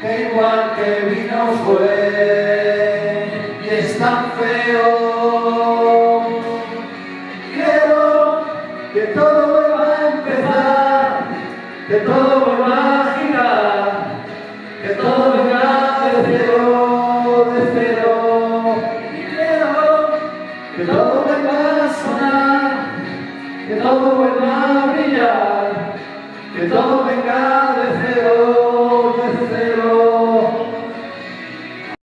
que igual que vino fue y es tan feo. Quiero que todo vuelva a empezar, que todo vuelva a girar, que todo venga de cero, de cero. Y quiero que todo vuelva a sonar, que todo vuelva a brillar, que todo venga de.